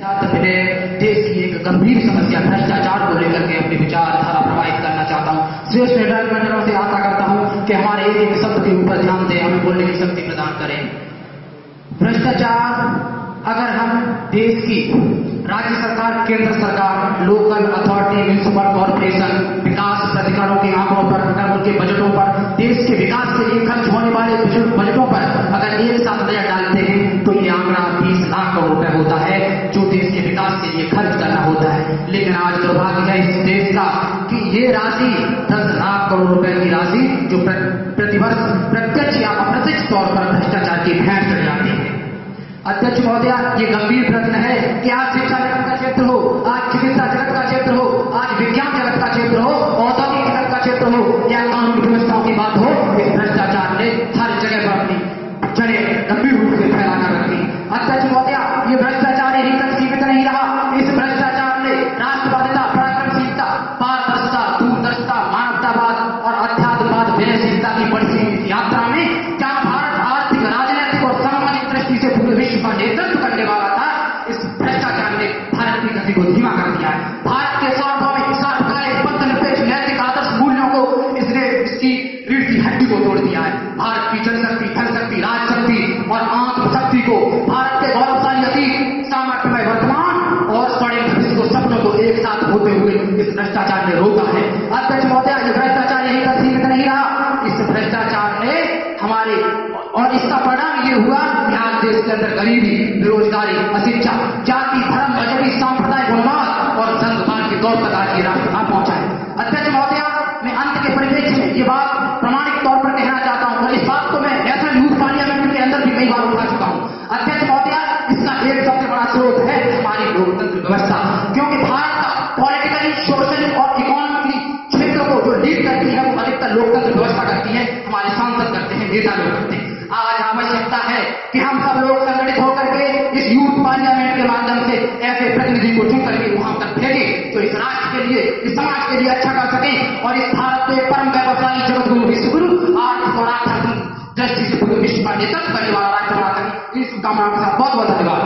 देश की एक गंभीर समस्या, भ्रष्टाचार को लेकर के अपने विचारधारा प्रवाहित करना चाहता हूँ। श्रेष्ठ मंडलों से आशा करता हूँ कि हमारे एक एक शब्द के ऊपर ध्यान दें, हमें बोलने की शक्ति प्रदान करें। भ्रष्टाचार, अगर हम देश की, राज्य सरकार, केंद्र सरकार लोकल अथॉरिटी म्यूनिसिपल बीस लाख करोड़ रुपए होता है, जो देश के विकास के लिए खर्च करना होता है। लेकिन आज दुर्भाग्य है इस देश का कि ये राशि दस लाख करोड़ रुपए की राशि जो प्रतिवर्ष प्रत्यक्ष या अप्रत्यक्ष तौर पर भ्रष्टाचार की भैंस चढ़ जाती है। अध्यक्ष महोदया, ये गंभीर विश्व का नेतृत्व करने वाला था। इस भ्रष्टाचार ने भारत की गति को धीमा कर दिया है। भारत के सार्वभौमिक सार्वकालिक बद्ध निरपेक्ष नैतिक आदर्श, मूल्यों को इसने इसकी रीढ़ की हड्डी को तोड़ दिया है। भारत की जनशक्ति धन शक्ति राज शक्ति और आत्म शक्ति को भारत के गौरवशाली अतीत, सामर्थ्यमय वर्तमान और स्वर्णिम भविष्य को सपनों को एक साथ होते हुए इस भ्रष्टाचार ने रोका है। हमारे। और इसका परिणाम ये हुआ कि आज देश के अंदर गरीबी, बेरोजगारी, अशिक्षा, जाति, धर्म, मजहबी सांप्रदायिक उन्माद और संघवाद के दौर तक आज ये राष्ट्र आ पहुँचा है? अध्यक्ष महोदय, मैं अंत के परिप्रेक्ष्य में ये बात प्रमाणिक तौर पर कहना चाहता हूँ और इस बात को मैं नेशनल यूथ पार्लियामेंट के अंदर भी कई बार उठा चुका हूँ। अध्यक्ष महोदय, इसका एक सबसे बड़ा स्रोत है हमारी लोकतंत्र व्यवस्था, क्योंकि भारत का पॉलिटिकली सोशल और इकोनॉमिकली क्षेत्र को जो लीड करती है वो अधिकतर लोकतंत्र व्यवस्था करती है, हमारे नेता लोग करते हैं। आज आवश्यकता है कि हम सब लोग संगठित होकर के इस यूथ पार्लियामेंट के माध्यम से ऐसे प्रतिनिधि को चुन करके वहाँ तक भेजे जो इस राष्ट्र के लिए, इस समाज के लिए अच्छा कर सके और इस भारत के परम व्यवसायी जगत गुरु विश्व गुरु आर्थिक और आध्यात्मिक दृष्टि से पूरे विश्व का नेतृत्व करने वाला राष्ट्र इस शुभकामनाओं के साथ बहुत बहुत धन्यवाद।